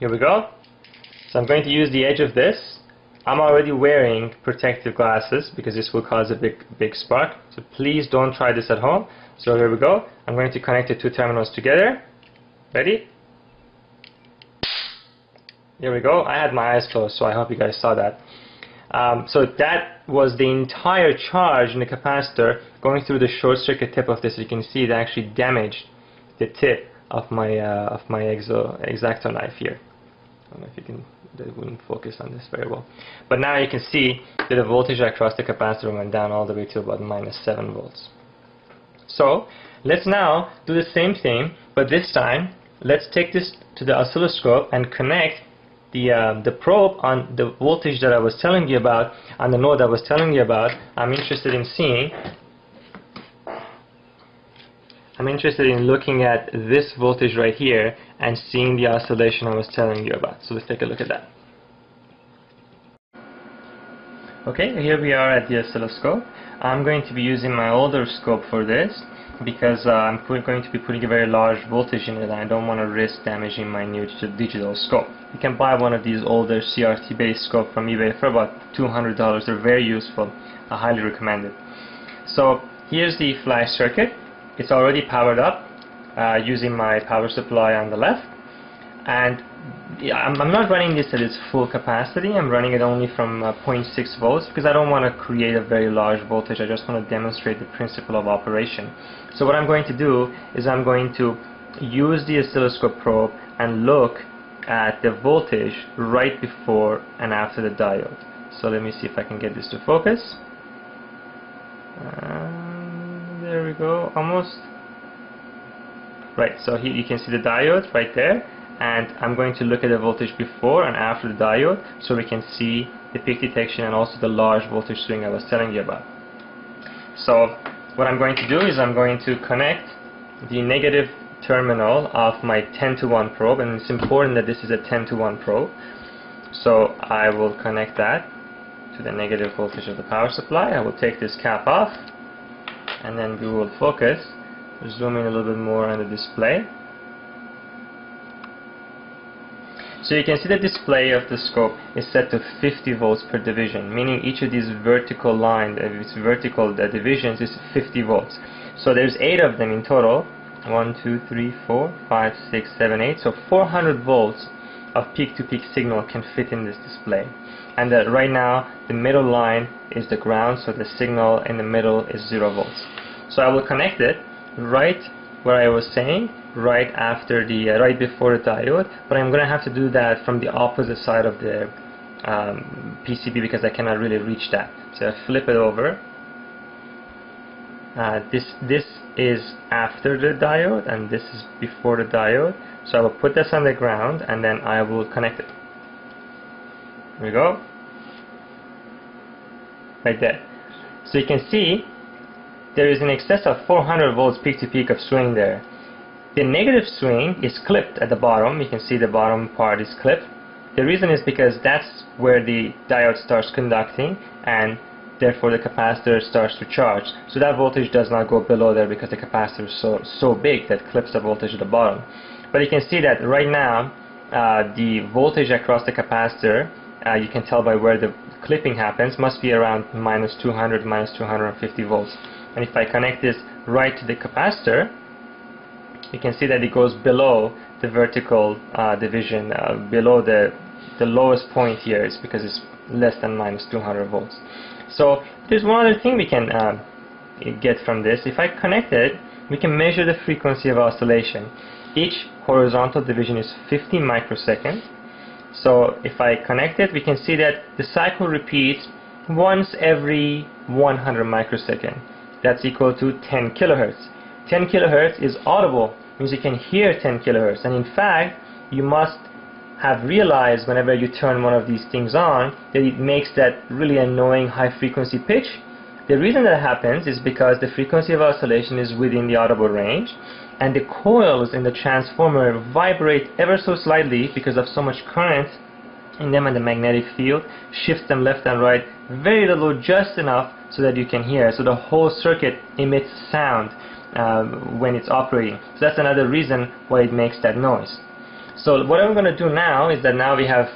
Here we go. So I'm going to use the edge of this. I'm already wearing protective glasses because this will cause a big, big spark. So please don't try this at home. So here we go. I'm going to connect the two terminals together. Ready? Here we go. I had my eyes closed, so I hope you guys saw that. Um, so that was the entire charge in the capacitor going through the short circuit tip of this. You can see it actually damaged the tip of my uh, of my exo exacto knife here. I don't know if you can that wouldn't focus on this very well. But now you can see that the voltage across the capacitor went down all the way to about minus 7 volts. So let's now do the same thing, but this time let's take this to the oscilloscope and connect the, uh, the probe on the voltage that I was telling you about, on the node I was telling you about. I'm interested in seeing I'm interested in looking at this voltage right here and seeing the oscillation I was telling you about. So let's take a look at that. Okay, here we are at the oscilloscope. I'm going to be using my older scope for this because uh, I'm going to be putting a very large voltage in it and I don't want to risk damaging my new digital scope. You can buy one of these older CRT based scope from eBay for about $200. They're very useful. I highly recommend it. So here's the flash circuit it's already powered up uh, using my power supply on the left. And I'm, not running this at its full capacity. I'm running it only from uh, 0.6 volts because I don't want to create a very large voltage. I just want to demonstrate the principle of operation. So what I'm going to do is I'm going to use the oscilloscope probe and look at the voltage right before and after the diode. So let me see if I can get this to focus. Uh, there we go almost. Right so here you can see the diode right there and I'm going to look at the voltage before and after the diode so we can see the peak detection and also the large voltage swing I was telling you about. So what I'm going to do is I'm going to connect the negative terminal of my 10 to 1 probe and it's important that this is a 10 to 1 probe. So I will connect that to the negative voltage of the power supply. I will take this cap off and then we will focus zoom in a little bit more on the display. So you can see the display of the scope is set to 50 volts per division meaning each of these vertical lines uh, its vertical the divisions is 50 volts. So there's eight of them in total. 1 2 3 4 5 6 7 8 so 400 volts of peak-to-peak -peak signal can fit in this display. And that right now the middle line is the ground so the signal in the middle is 0 volts so I will connect it right where I was saying right after the uh, right before the diode but I'm gonna have to do that from the opposite side of the um, PCB because I cannot really reach that. So I flip it over. Uh, this this is after the diode and this is before the diode. So I will put this on the ground and then I will connect it. Here we go. Right there so you can see there is an excess of 400 volts peak to peak of swing there. The negative swing is clipped at the bottom. You can see the bottom part is clipped. The reason is because that's where the diode starts conducting and therefore the capacitor starts to charge. So that voltage does not go below there because the capacitor is so so big that clips the voltage at the bottom. But you can see that right now uh, the voltage across the capacitor uh, you can tell by where the clipping happens must be around minus 200 minus 250 volts and if I connect this right to the capacitor you can see that it goes below the vertical uh, division uh, below the the lowest point here. Is because it's less than minus 200 volts. So there's one other thing we can uh, get from this. If I connect it we can measure the frequency of oscillation. Each horizontal division is 50 microseconds. So if I connect it, we can see that the cycle repeats once every 100 microsecond. That's equal to 10 kilohertz. 10 kilohertz is audible, means you can hear 10 kilohertz. And in fact, you must have realized whenever you turn one of these things on that it makes that really annoying high frequency pitch. The reason that happens is because the frequency of oscillation is within the audible range and the coils in the transformer vibrate ever so slightly because of so much current in them and the magnetic field shifts them left and right very little just enough so that you can hear. So the whole circuit emits sound uh, when it's operating. So that's another reason why it makes that noise. So what I'm going to do now is that now we have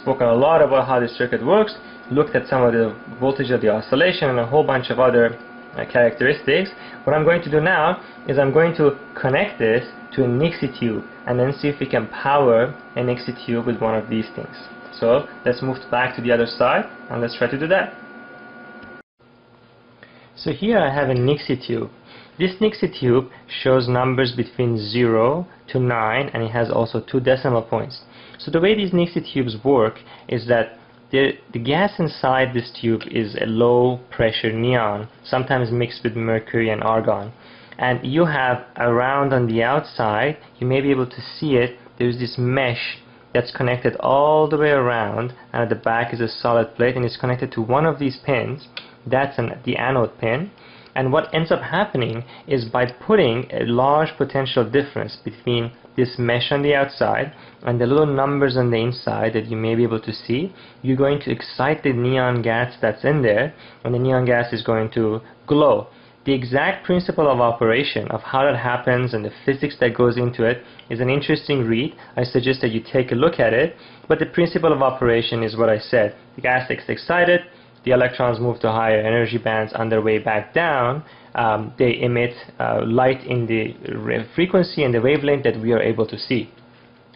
spoken a lot about how this circuit works, looked at some of the voltage of the oscillation and a whole bunch of other Uh, characteristics. What I'm going to do now is I'm going to connect this to a Nixie tube and then see if we can power a Nixie tube with one of these things. So let's move back to the other side and let's try to do that. So here I have a Nixie tube. This Nixie tube shows numbers between 0 to 9 and it has also two decimal points. So the way these Nixie tubes work is that the, the gas inside this tube is a low pressure neon, sometimes mixed with mercury and argon. And you have around on the outside, you may be able to see it, there's this mesh that's connected all the way around and at the back is a solid plate and it's connected to one of these pins that's an, the anode pin and what ends up happening is by putting a large potential difference between this mesh on the outside and the little numbers on the inside that you may be able to see, you're going to excite the neon gas that's in there and the neon gas is going to glow. The exact principle of operation of how that happens and the physics that goes into it is an interesting read. I suggest that you take a look at it. But the principle of operation is what I said. The gas gets excited, the electrons move to higher energy bands on their way back down. Um, they emit uh, light in the frequency and the wavelength that we are able to see.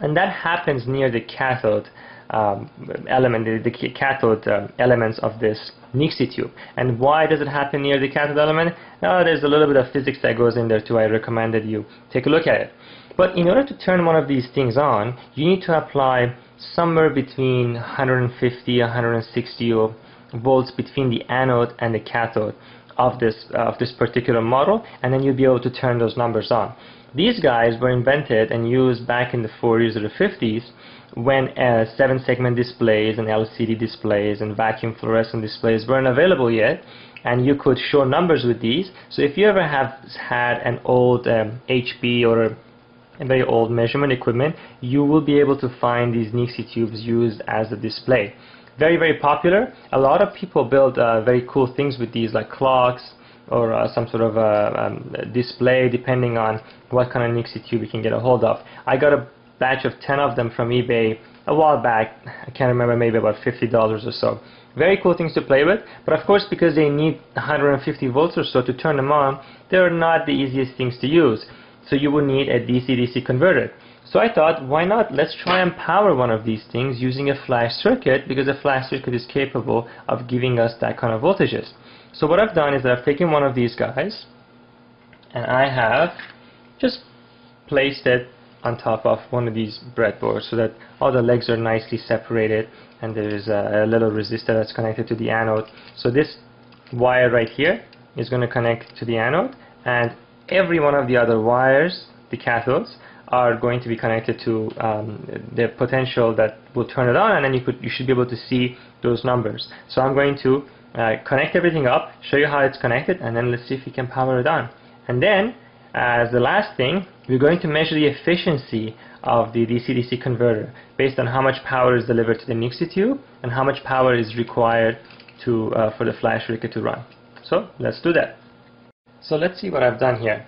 And that happens near the cathode um, element, the, the cathode um, elements of this Nixie tube. And why does it happen near the cathode element? Oh, there's a little bit of physics that goes in there too. I recommend that you take a look at it. But in order to turn one of these things on, you need to apply somewhere between 150, 160 volts between the anode and the cathode of this, uh, of this particular model, and then you'll be able to turn those numbers on. These guys were invented and used back in the 40s or the 50s when uh, seven segment displays and LCD displays and vacuum fluorescent displays weren't available yet and you could show numbers with these so if you ever have had an old um, HP or a very old measurement equipment you will be able to find these Nixie tubes used as a display very very popular a lot of people build uh, very cool things with these like clocks or uh, some sort of uh, um, display depending on what kind of Nixie tube you can get a hold of I got a batch of 10 of them from eBay a while back. I can't remember, maybe about $50 or so. Very cool things to play with, but of course because they need 150 volts or so to turn them on, they're not the easiest things to use. So you would need a DC-DC converter. So I thought, why not? Let's try and power one of these things using a flash circuit because a flash circuit is capable of giving us that kind of voltages. So what I've done is that I've taken one of these guys and I have just placed it on top of one of these breadboards so that all the legs are nicely separated and there is a, a little resistor that's connected to the anode. So this wire right here is going to connect to the anode and every one of the other wires, the cathodes, are going to be connected to um, the potential that will turn it on and then you, could, you should be able to see those numbers. So I'm going to uh, connect everything up, show you how it's connected and then let's see if we can power it on. And then as the last thing, we're going to measure the efficiency of the DC-DC converter based on how much power is delivered to the Nixie tube and how much power is required to, uh, for the flash circuit to run. So let's do that. So let's see what I've done here.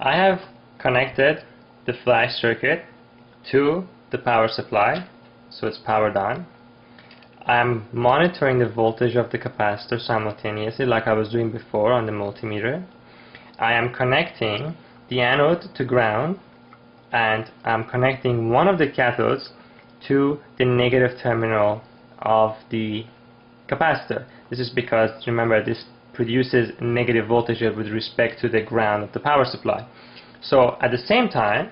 I have connected the flash circuit to the power supply, so it's powered on. I'm monitoring the voltage of the capacitor simultaneously like I was doing before on the multimeter. I am connecting the anode to ground and I'm connecting one of the cathodes to the negative terminal of the capacitor. This is because, remember, this produces negative voltage with respect to the ground of the power supply. So at the same time,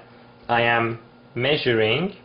I am measuring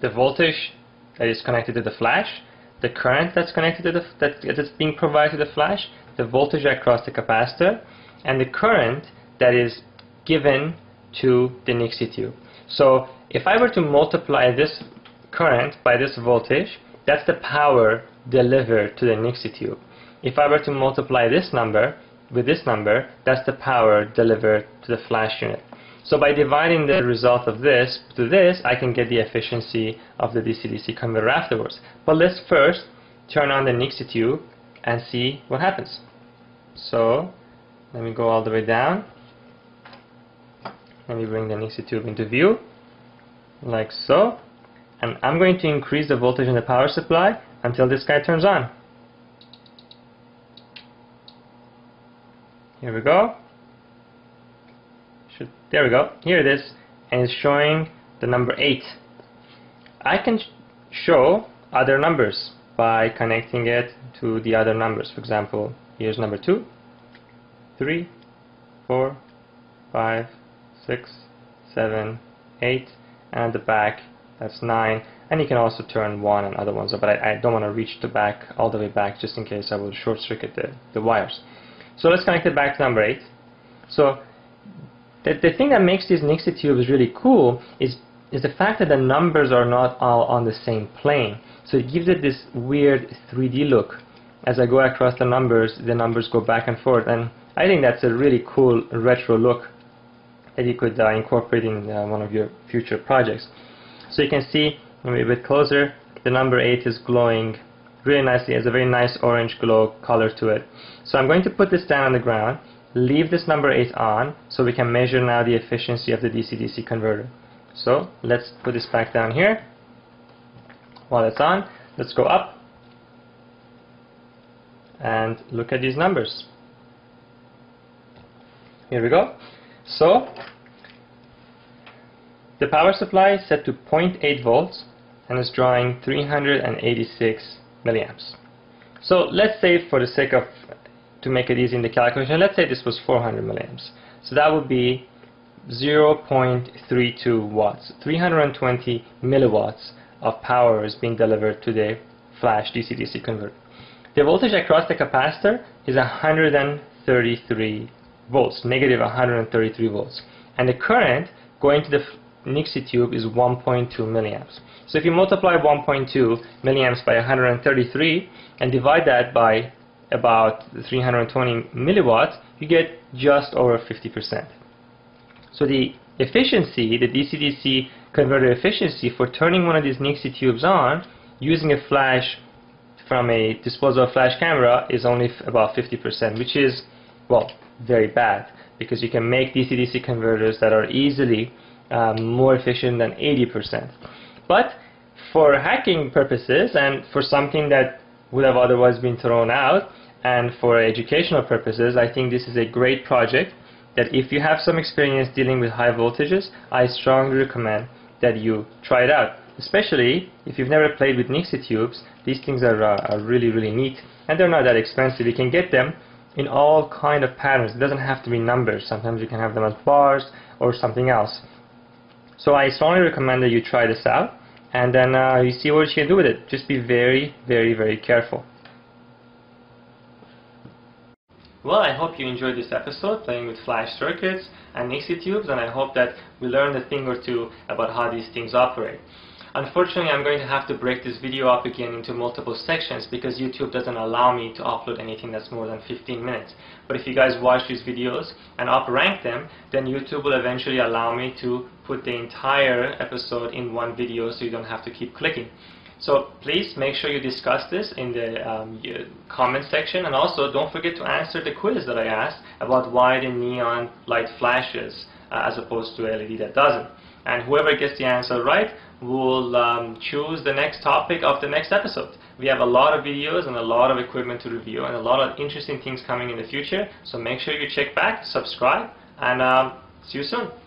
the voltage that is connected to the flash, the current that's connected to the that is being provided to the flash, the voltage across the capacitor and the current that is given to the Nixie tube. So if I were to multiply this current by this voltage, that's the power delivered to the Nixie tube. If I were to multiply this number with this number, that's the power delivered to the flash unit. So by dividing the result of this to this, I can get the efficiency of the DC-DC converter afterwards. But let's first turn on the Nixie tube and see what happens. So let me go all the way down. Let me bring the Nixie tube into view, like so. And I'm going to increase the voltage in the power supply until this guy turns on. Here we go. Should, there we go. Here it is. And it's showing the number 8. I can sh show other numbers by connecting it to the other numbers. For example, here's number 2, 3, 4, 5, 6, 7, 8, and at the back that's 9 and you can also turn 1 and other ones but I, I don't want to reach the back all the way back just in case I will short circuit the, the wires so let's connect it back to number 8 so the, the thing that makes these Nixie tubes really cool is is the fact that the numbers are not all on the same plane. So it gives it this weird 3D look. As I go across the numbers the numbers go back and forth and I think that's a really cool retro look that you could uh, incorporate in uh, one of your future projects. So you can see a bit closer, the number 8 is glowing really nicely. It has a very nice orange glow color to it. So I'm going to put this down on the ground, leave this number 8 on, so we can measure now the efficiency of the DC-DC converter. So let's put this back down here. While it's on, let's go up and look at these numbers. Here we go. So the power supply is set to 0.8 volts and is drawing 386 milliamps. So let's say for the sake of to make it easy in the calculation, let's say this was 400 milliamps. So that would be 0.32 watts. 320 milliwatts of power is being delivered to the flash DC-DC converter. The voltage across the capacitor is 133 volts, negative 133 volts. And the current going to the Nixie tube is 1.2 milliamps. So if you multiply 1.2 milliamps by 133 and divide that by about 320 milliwatts, you get just over 50%. So the efficiency, the DC-DC converter efficiency for turning one of these Nixie tubes on using a flash from a disposable flash camera is only about 50%, which is, well, very bad because you can make DC-DC converters that are easily um, more efficient than 80%. But for hacking purposes and for something that would have otherwise been thrown out and for educational purposes, I think this is a great project that if you have some experience dealing with high voltages, I strongly recommend that you try it out. Especially if you've never played with Nixie tubes, these things are, uh, are really, really neat and they're not that expensive. You can get them in all kind of patterns. It doesn't have to be numbers. Sometimes you can have them as bars or something else. So I strongly recommend that you try this out and then uh, you see what you can do with it. Just be very, very, very careful. Well, I hope you enjoyed this episode playing with flash circuits and Nixie tubes and I hope that we learned a thing or two about how these things operate. Unfortunately, I'm going to have to break this video up again into multiple sections because YouTube doesn't allow me to upload anything that's more than 15 minutes. But if you guys watch these videos and up-rank them, then YouTube will eventually allow me to put the entire episode in one video so you don't have to keep clicking. So please make sure you discuss this in the um, comment section and also don't forget to answer the quiz that I asked about why the neon light flashes uh, as opposed to LED that doesn't. And whoever gets the answer right will um, choose the next topic of the next episode. We have a lot of videos and a lot of equipment to review and a lot of interesting things coming in the future. So make sure you check back, subscribe, and um, see you soon.